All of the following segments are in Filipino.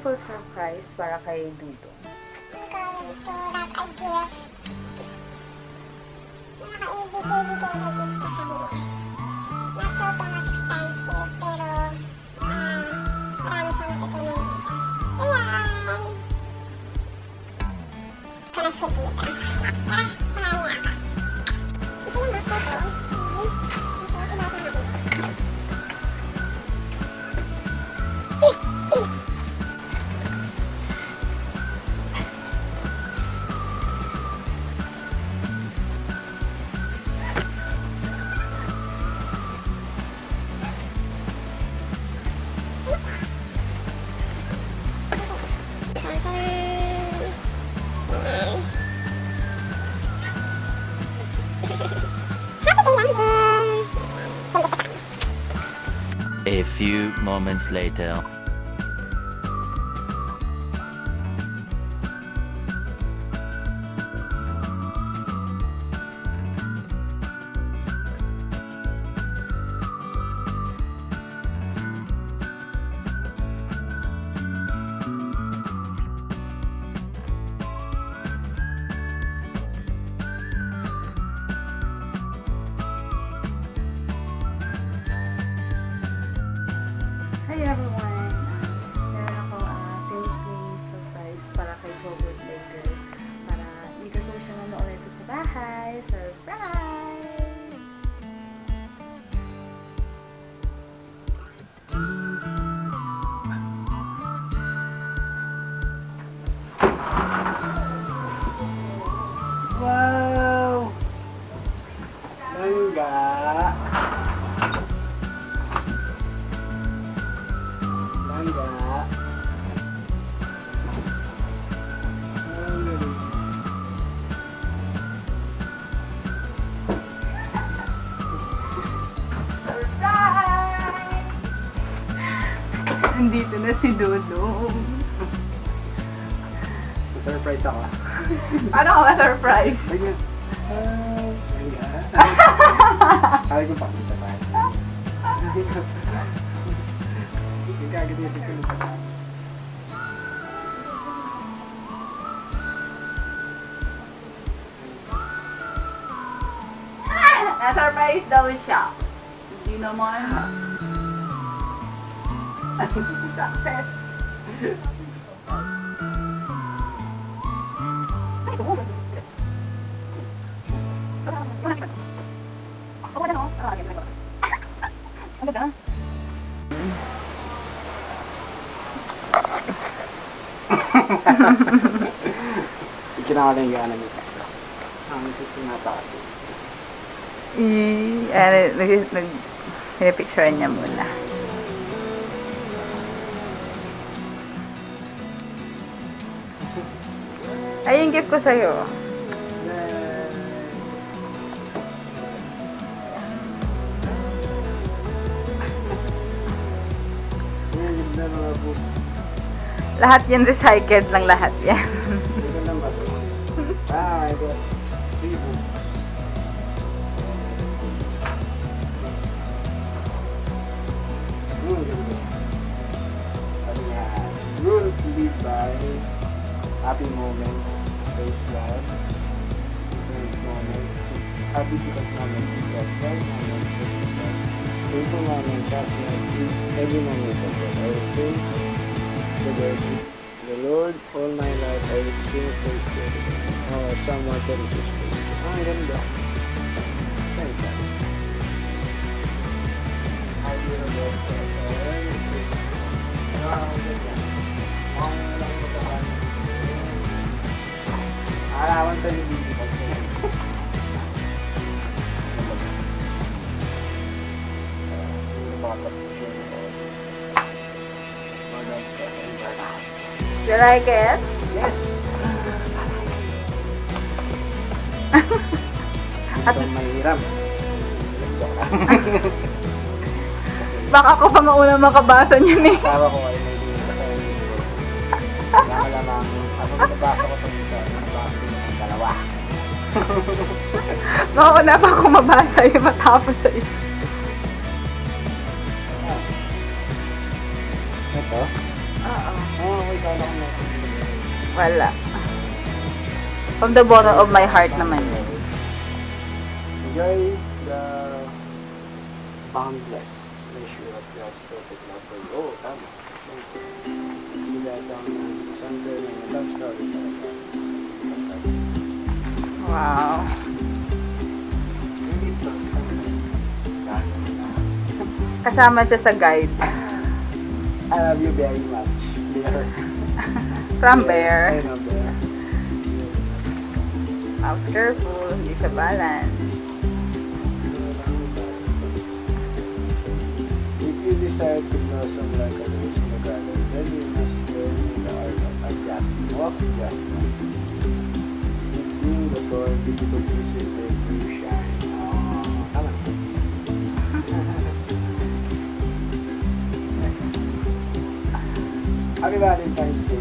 simple surprise para kay Dudong. I'm to wrap a gift. Naka-ibigay-bigay na gift. Few moments later. Na si Dudong. Surprise ako. ah. Paano ka ma-surprise? Ganyan. Ah, Langga. Sabi ko pakita pa. Gagawin niya si Kulit. Na-surprise daw siya. Hindi naman. Success. Ano nito siya. Ang ito na taas. I, ano, nag, nag, pinipicturean niya muna. Ay, yung gift ko sa'yo. Lahat yan recycled lang lahat yan. Rule live by happy moments, space love, different moments, happy different moments, love right moments, different love. Faithful moments, just every moment of. I will praise the Lord, the Lord all my life. I will sing praise to the. Oh, Psalm 136. Ah, ang ganda. Very sad. I Arawan sa libindi pag siya. You like it? Yes! At- Ito mahirap. Baka ako pa mauna makabasa niyan eh. Asawa ko ay kaya mo lamang, ano ko itong isa, nabasa ko itong dalawa. Pa ako mabasa yung matapos sa isa. Ito? Oo. Oo, oh, ikaw lang. Wala. From the bottom of my heart naman yun. Enjoy the boundless measure of God's perfect love for you. Oo, tama. Thank you. Hindi lahat Wow. Kasama siya sa guide. I love you very much. Bear. From Bear. I know Bear. I was careful. Hindi siya balance. If you decide to blossom like a rose digital newspaper to shine. Happy Valentine's Day,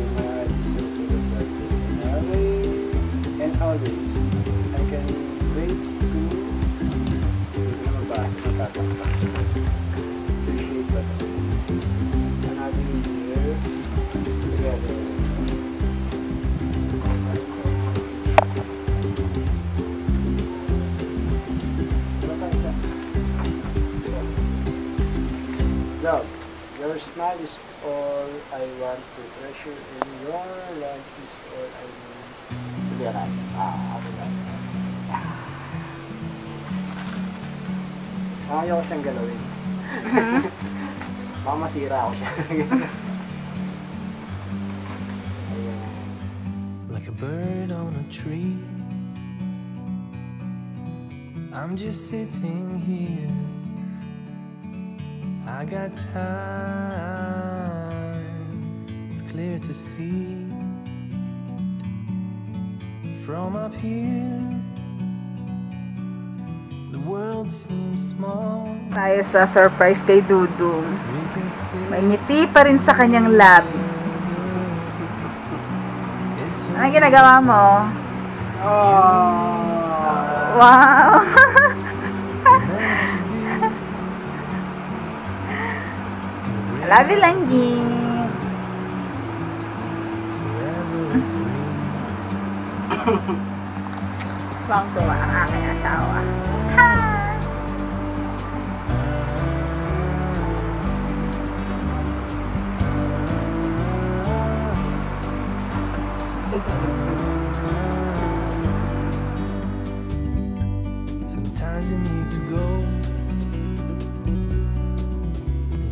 Love, your smile is all I want to treasure and your love is all I need to be alive. Ah, ako lang. Ah, ayaw ko siyang galawin. Baka masira ako siya. Like a bird on a tree. I'm just sitting here. I got time, it's clear to see. From up here, the world seems small. Tayo sa surprise kay Dudong. May ngiti pa rin sa kanyang labi. Ano ginagawa mo? Oh. Wow! Love you, Langgi. Forever free. Bang tuwa ang aking asawa.